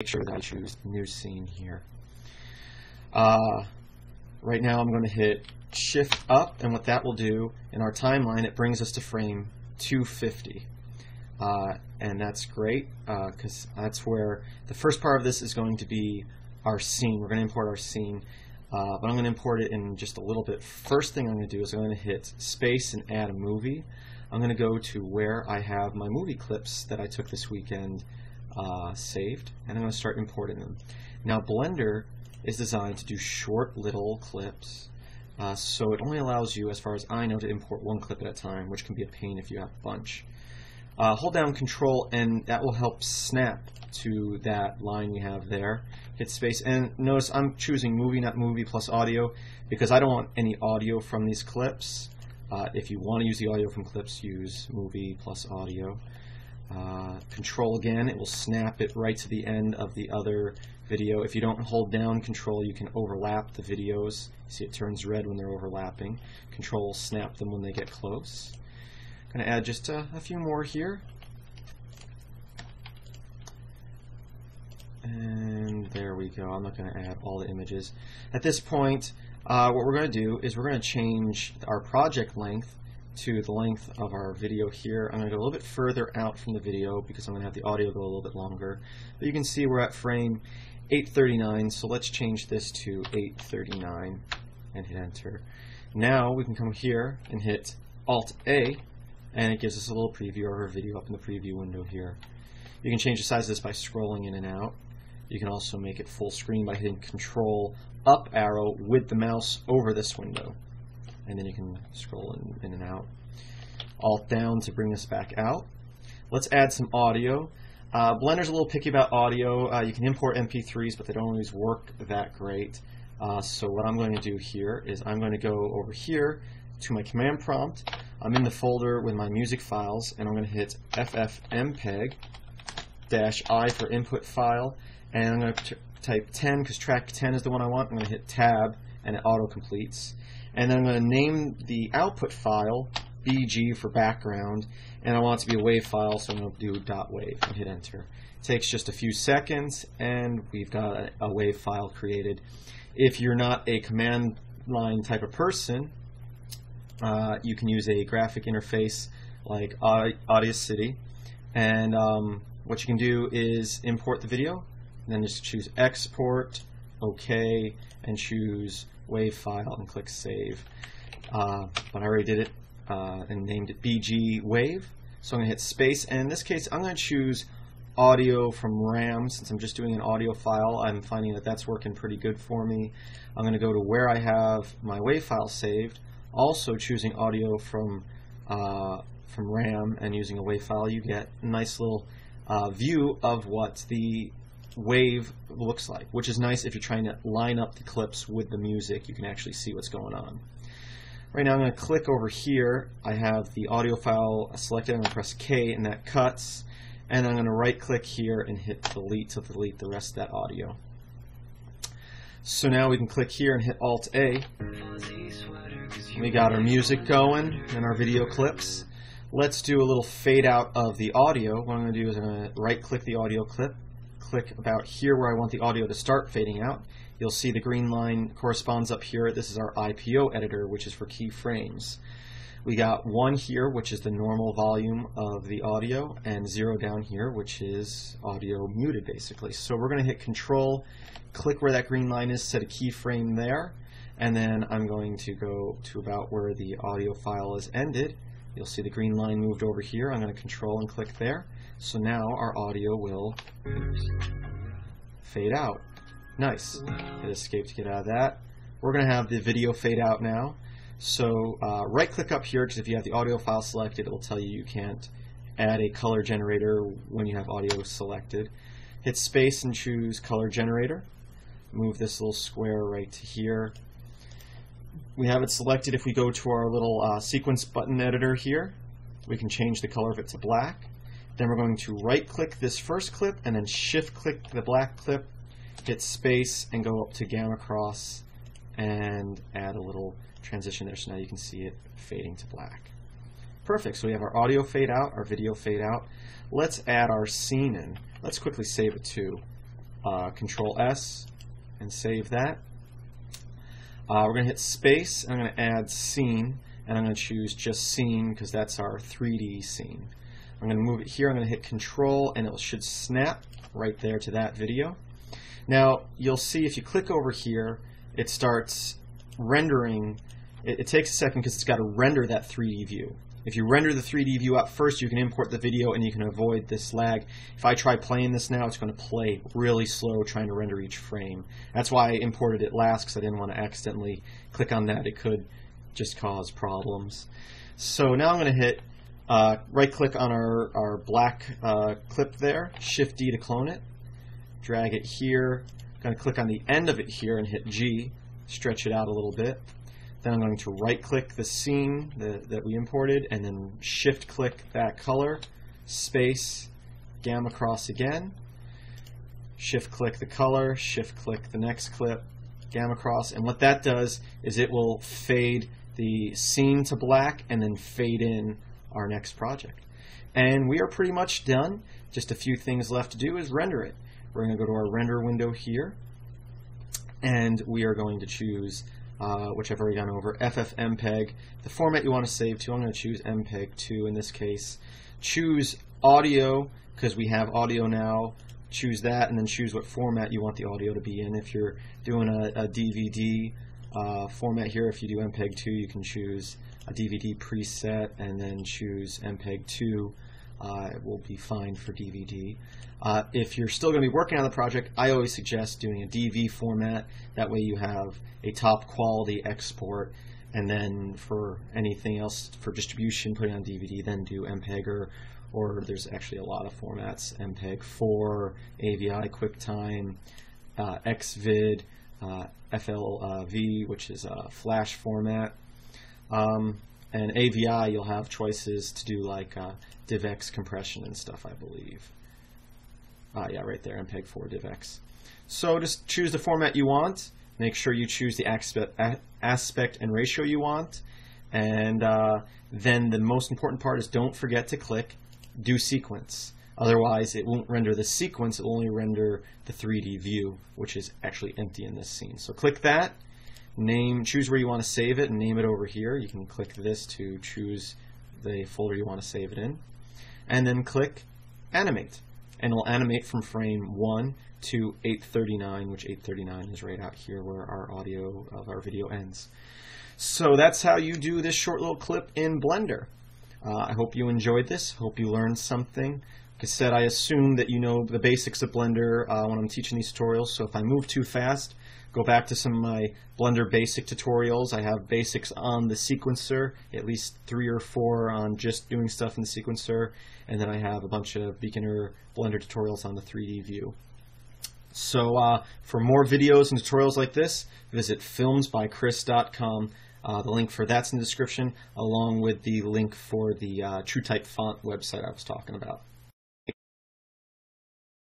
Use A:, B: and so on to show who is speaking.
A: make sure that I choose new scene here. Uh, right now I'm going to hit shift up and what that will do in our timeline it brings us to frame 250 uh, and that's great because uh, that's where the first part of this is going to be our scene. We're going to import our scene uh, but I'm going to import it in just a little bit. First thing I'm going to do is I'm going to hit space and add a movie. I'm going to go to where I have my movie clips that I took this weekend uh, saved, and I'm going to start importing them. Now Blender is designed to do short little clips, uh, so it only allows you, as far as I know, to import one clip at a time, which can be a pain if you have a bunch. Uh, hold down Control, and that will help snap to that line we have there. Hit space, and notice I'm choosing movie, not movie plus audio, because I don't want any audio from these clips. Uh, if you want to use the audio from clips, use movie plus audio. Uh, control again, it will snap it right to the end of the other video. If you don't hold down control, you can overlap the videos. See it turns red when they're overlapping. Control will snap them when they get close. I'm Going to add just a, a few more here. And there we go. I'm not going to add all the images. At this point, uh, what we're going to do is we're going to change our project length to the length of our video here. I'm going to go a little bit further out from the video because I'm going to have the audio go a little bit longer. But you can see we're at frame 839, so let's change this to 839 and hit enter. Now we can come here and hit Alt-A and it gives us a little preview of our video up in the preview window here. You can change the size of this by scrolling in and out. You can also make it full screen by hitting Control up arrow with the mouse over this window. And then you can scroll in, in and out. Alt down to bring this back out. Let's add some audio. Uh, Blender's a little picky about audio. Uh, you can import MP3s, but they don't always work that great. Uh, so what I'm going to do here is I'm going to go over here to my command prompt. I'm in the folder with my music files, and I'm going to hit ffmpeg dash I for input file, and I'm going to type 10 because track 10 is the one I want. I'm going to hit tab, and it auto completes. And then I'm going to name the output file BG for background, and I want it to be a wave file, so I'm going to do .wave and hit enter. It takes just a few seconds, and we've got a, wave file created. If you're not a command line type of person, uh, you can use a graphic interface like Audacity, and um, what you can do is import the video, then just choose export, OK, and choose wave file and click save. Uh, but I already did it uh, and named it BG wave. So I'm going to hit space, and in this case I'm going to choose audio from RAM since I'm just doing an audio file. I'm finding that that's working pretty good for me. I'm going to go to where I have my wave file saved, also choosing audio from uh, from RAM and using a wave file. You get a nice little uh, view of what the wave looks like, which is nice if you're trying to line up the clips with the music. You can actually see what's going on. Right now I'm going to click over here. I have the audio file selected. I'm going to press K and that cuts. And I'm going to right click here and hit delete to delete the rest of that audio. So now we can click here and hit Alt A. We got our music going and our video clips. Let's do a little fade out of the audio. What I'm going to do is I'm going to right click the audio clip, click about here where I want the audio to start fading out. You'll see the green line corresponds up here. This is our IPO editor, which is for keyframes. We got one here, which is the normal volume of the audio, and zero down here, which is audio muted, basically. So we're going to hit Control, click where that green line is, set a keyframe there, and then I'm going to go to about where the audio file is ended, You'll see the green line moved over here. I'm going to control and click there. So now our audio will fade out. Nice. Hit escape to get out of that. We're going to have the video fade out now. So uh, right click up here because if you have the audio file selected it will tell you you can't add a color generator when you have audio selected. Hit space and choose color generator. Move this little square right to here we have it selected if we go to our little uh, sequence button editor here. We can change the color of it to black. Then we're going to right click this first clip and then shift click the black clip, hit space and go up to gamma cross and add a little transition there so now you can see it fading to black. Perfect, so we have our audio fade out, our video fade out. Let's add our scene in. Let's quickly save it to uh, Control S and save that. Uh, we're going to hit space, and I'm going to add scene, and I'm going to choose just scene because that's our 3D scene. I'm going to move it here, I'm going to hit control, and it should snap right there to that video. Now, you'll see if you click over here, it starts rendering. It, it takes a second because it's got to render that 3D view. If you render the 3D view up first, you can import the video and you can avoid this lag. If I try playing this now, it's going to play really slow trying to render each frame. That's why I imported it last because I didn't want to accidentally click on that. It could just cause problems. So now I'm going to hit uh, right click on our, our black uh, clip there, Shift D to clone it, drag it here, I'm going to click on the end of it here and hit G, stretch it out a little bit. Then I'm going to right click the scene that, that we imported and then shift click that color, space, gamma cross again, shift click the color, shift click the next clip, gamma cross, and what that does is it will fade the scene to black and then fade in our next project. And we are pretty much done. Just a few things left to do is render it. We're going to go to our render window here, and we are going to choose uh, which I've already gone over, FFmpeg. The format you want to save to, I'm going to choose MPEG-2 in this case. Choose audio, because we have audio now. Choose that, and then choose what format you want the audio to be in. If you're doing a, a DVD uh, format here, if you do MPEG-2, you can choose a DVD preset, and then choose MPEG-2 uh, it will be fine for DVD. Uh, if you're still going to be working on the project, I always suggest doing a DV format. That way you have a top quality export, and then for anything else for distribution, putting on DVD, then do MPEG or, or there's actually a lot of formats, MPEG 4, AVI, QuickTime, uh, XVID, uh, FLV, which is a flash format. Um, and AVI, you'll have choices to do like uh, DivX compression and stuff, I believe. Ah, yeah, right there, MPEG-4 DivX. So just choose the format you want. Make sure you choose the aspect, aspect and ratio you want. And uh, then the most important part is don't forget to click Do Sequence. Otherwise, it won't render the sequence, it will only render the 3D view, which is actually empty in this scene. So click that name, choose where you want to save it and name it over here. You can click this to choose the folder you want to save it in. And then click animate. And it'll animate from frame 1 to 839, which 839 is right out here where our audio of our video ends. So that's how you do this short little clip in Blender. Uh, I hope you enjoyed this. Hope you learned something. Like I said, I assume that you know the basics of Blender uh, when I'm teaching these tutorials, so if I move too fast, Go back to some of my Blender basic tutorials. I have basics on the sequencer, at least three or four on just doing stuff in the sequencer, and then I have a bunch of beginner Blender tutorials on the 3D view. So uh, for more videos and tutorials like this, visit filmsbykris.com. Uh, the link for that's in the description, along with the link for the uh, TrueType font website I was talking about.